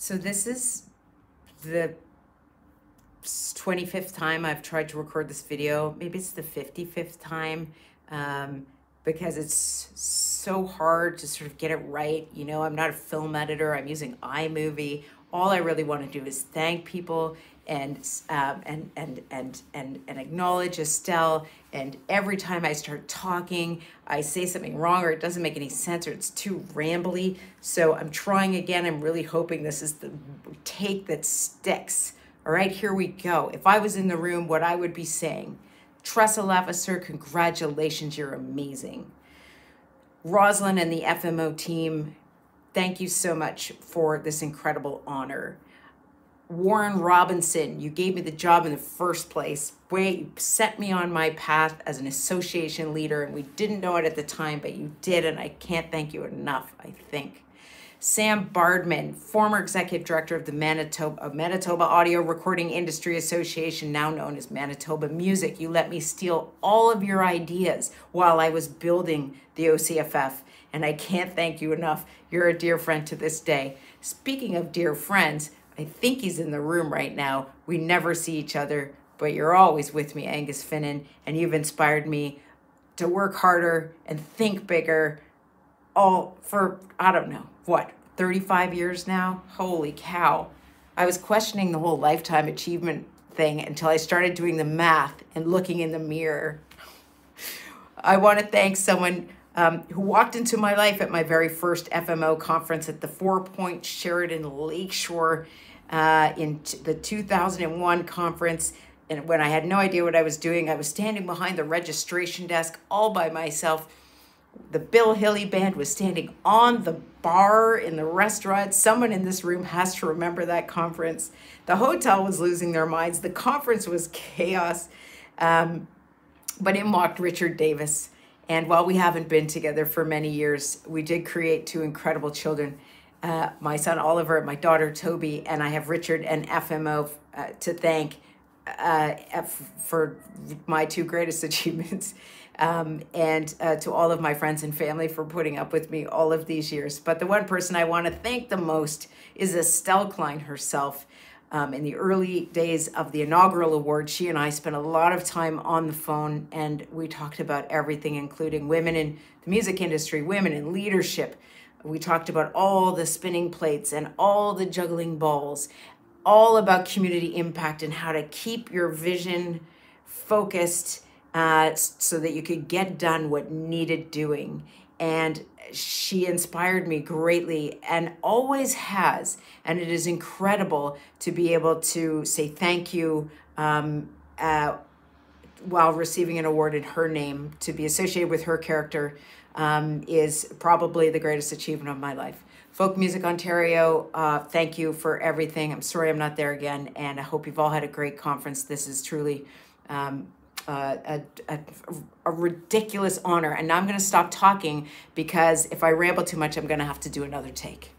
So this is the 25th time I've tried to record this video. Maybe it's the 55th time um, because it's so hard to sort of get it right. You know, I'm not a film editor. I'm using iMovie. All I really want to do is thank people and um, and and and and and acknowledge Estelle. And every time I start talking, I say something wrong or it doesn't make any sense or it's too rambly. So I'm trying again. I'm really hoping this is the take that sticks. All right, here we go. If I was in the room, what I would be saying, Tressa Lavasseur, congratulations, you're amazing. Rosalind and the FMO team, thank you so much for this incredible honor. Warren Robinson, you gave me the job in the first place. Wait, you set me on my path as an association leader, and we didn't know it at the time, but you did, and I can't thank you enough, I think. Sam Baardman, former executive director of the Manitoba, Manitoba Audio Recording Industry Association, now known as Manitoba Music. You let me steal all of your ideas while I was building the OCFF, and I can't thank you enough. You're a dear friend to this day. Speaking of dear friends, I think he's in the room right now. We never see each other, but you're always with me, Angus Finnan, and you've inspired me to work harder and think bigger all for, I don't know, what, 35 years now? Holy cow. I was questioning the whole lifetime achievement thing until I started doing the math and looking in the mirror. I want to thank someone um, who walked into my life at my very first FMO conference at the Four Point Sheraton Lakeshore uh, in the 2001 conference. And when I had no idea what I was doing, I was standing behind the registration desk all by myself. The Bill Hilly band was standing on the bar in the restaurant. Someone in this room has to remember that conference. The hotel was losing their minds. The conference was chaos. Um, but in walked Richard Davis. And while we haven't been together for many years, we did create two incredible children uh, my son Oliver, and my daughter Toby, and I have Richard and FMO uh, to thank uh, for my two greatest achievements. Um, and uh, to all of my friends and family for putting up with me all of these years. But the one person I want to thank the most is Estelle Klein herself. Um, in the early days of the inaugural award, she and I spent a lot of time on the phone and we talked about everything, including women in the music industry, women in leadership, we talked about all the spinning plates and all the juggling balls, all about community impact and how to keep your vision focused uh, so that you could get done what needed doing. And she inspired me greatly and always has. And it is incredible to be able to say thank you um, uh, while receiving an award in her name, to be associated with her character um, is probably the greatest achievement of my life. Folk Music Ontario, uh, thank you for everything. I'm sorry I'm not there again, and I hope you've all had a great conference. This is truly um, a, a, a, ridiculous honor. And now I'm going to stop talking because if I ramble too much, I'm going to have to do another take.